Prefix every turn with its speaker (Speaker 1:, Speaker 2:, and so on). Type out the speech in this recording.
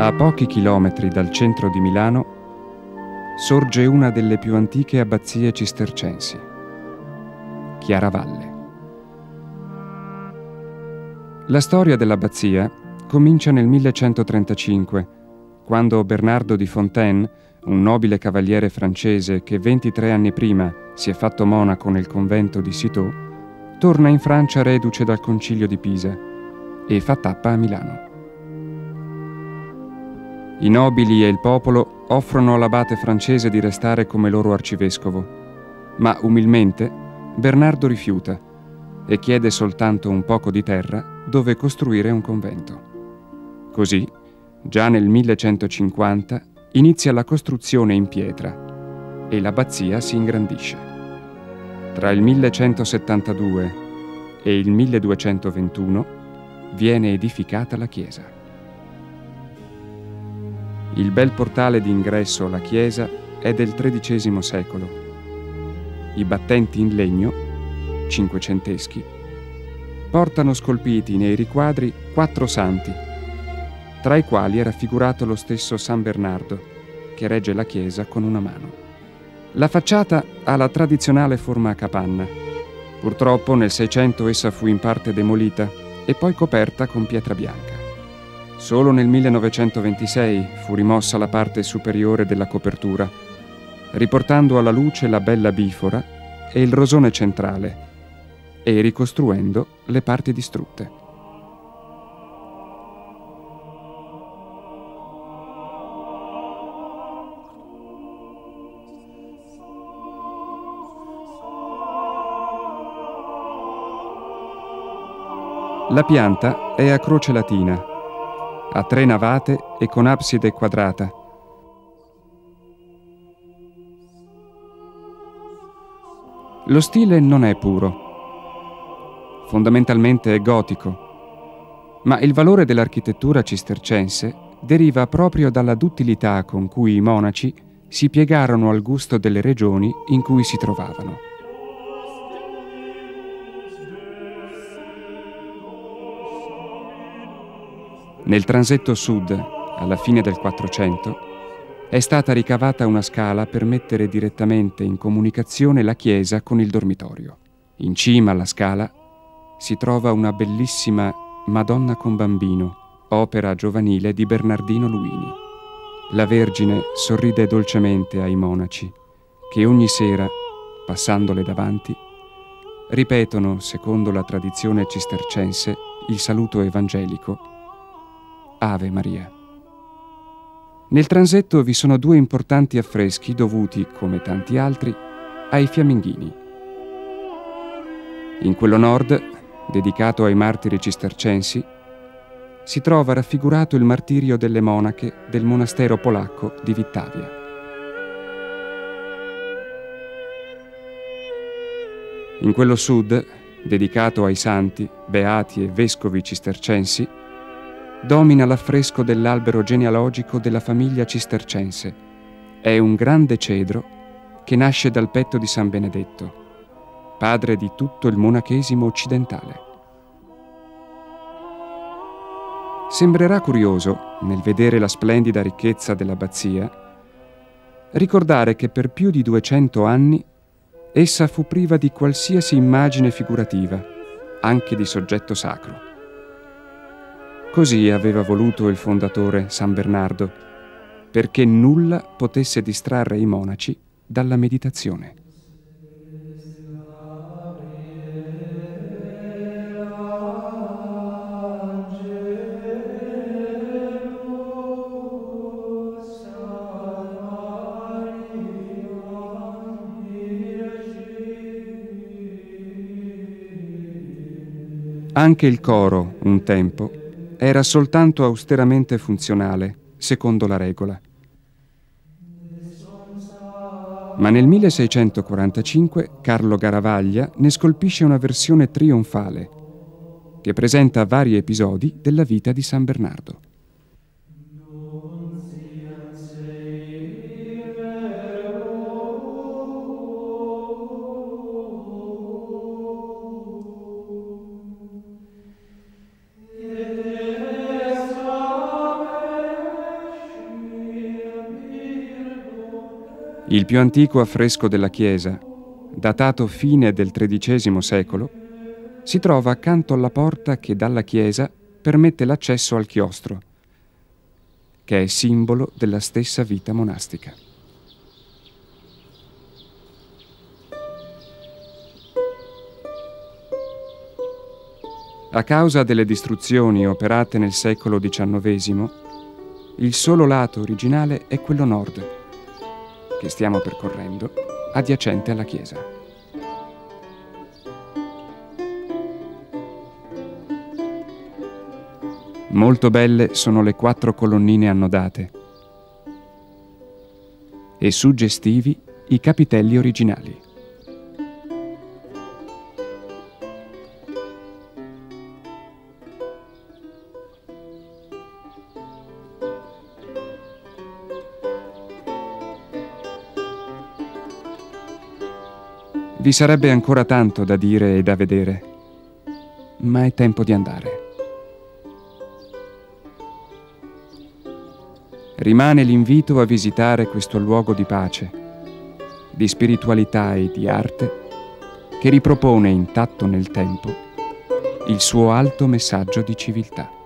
Speaker 1: A pochi chilometri dal centro di Milano sorge una delle più antiche abbazie cistercensi, Chiaravalle. La storia dell'abbazia comincia nel 1135, quando Bernardo di Fontaine, un nobile cavaliere francese che 23 anni prima si è fatto monaco nel convento di Citeaux, torna in Francia reduce dal concilio di Pisa e fa tappa a Milano. I nobili e il popolo offrono all'abate francese di restare come loro arcivescovo, ma umilmente Bernardo rifiuta e chiede soltanto un poco di terra dove costruire un convento. Così, già nel 1150, inizia la costruzione in pietra e l'abbazia si ingrandisce. Tra il 1172 e il 1221 viene edificata la chiesa. Il bel portale d'ingresso alla chiesa è del XIII secolo. I battenti in legno, cinquecenteschi, portano scolpiti nei riquadri quattro santi, tra i quali è raffigurato lo stesso San Bernardo, che regge la chiesa con una mano. La facciata ha la tradizionale forma a capanna. Purtroppo nel Seicento essa fu in parte demolita e poi coperta con pietra bianca. Solo nel 1926 fu rimossa la parte superiore della copertura, riportando alla luce la bella bifora e il rosone centrale e ricostruendo le parti distrutte. La pianta è a croce latina a tre navate e con abside quadrata. Lo stile non è puro, fondamentalmente è gotico, ma il valore dell'architettura cistercense deriva proprio dalla duttilità con cui i monaci si piegarono al gusto delle regioni in cui si trovavano. Nel transetto sud, alla fine del 400, è stata ricavata una scala per mettere direttamente in comunicazione la chiesa con il dormitorio. In cima alla scala si trova una bellissima Madonna con bambino, opera giovanile di Bernardino Luini. La Vergine sorride dolcemente ai monaci, che ogni sera, passandole davanti, ripetono, secondo la tradizione cistercense, il saluto evangelico Ave Maria. Nel transetto vi sono due importanti affreschi dovuti, come tanti altri, ai fiamminghini. In quello nord, dedicato ai martiri cistercensi, si trova raffigurato il martirio delle monache del monastero polacco di Vittavia. In quello sud, dedicato ai santi, beati e vescovi cistercensi, domina l'affresco dell'albero genealogico della famiglia cistercense. È un grande cedro che nasce dal petto di San Benedetto, padre di tutto il monachesimo occidentale. Sembrerà curioso, nel vedere la splendida ricchezza dell'abbazia, ricordare che per più di 200 anni essa fu priva di qualsiasi immagine figurativa, anche di soggetto sacro. Così aveva voluto il fondatore San Bernardo, perché nulla potesse distrarre i monaci dalla meditazione. Anche il coro, un tempo, era soltanto austeramente funzionale, secondo la regola. Ma nel 1645 Carlo Garavaglia ne scolpisce una versione trionfale, che presenta vari episodi della vita di San Bernardo. Il più antico affresco della chiesa, datato fine del XIII secolo, si trova accanto alla porta che dalla chiesa permette l'accesso al chiostro, che è simbolo della stessa vita monastica. A causa delle distruzioni operate nel secolo XIX, il solo lato originale è quello nord che stiamo percorrendo, adiacente alla chiesa. Molto belle sono le quattro colonnine annodate e suggestivi i capitelli originali. Vi sarebbe ancora tanto da dire e da vedere, ma è tempo di andare. Rimane l'invito a visitare questo luogo di pace, di spiritualità e di arte che ripropone intatto nel tempo il suo alto messaggio di civiltà.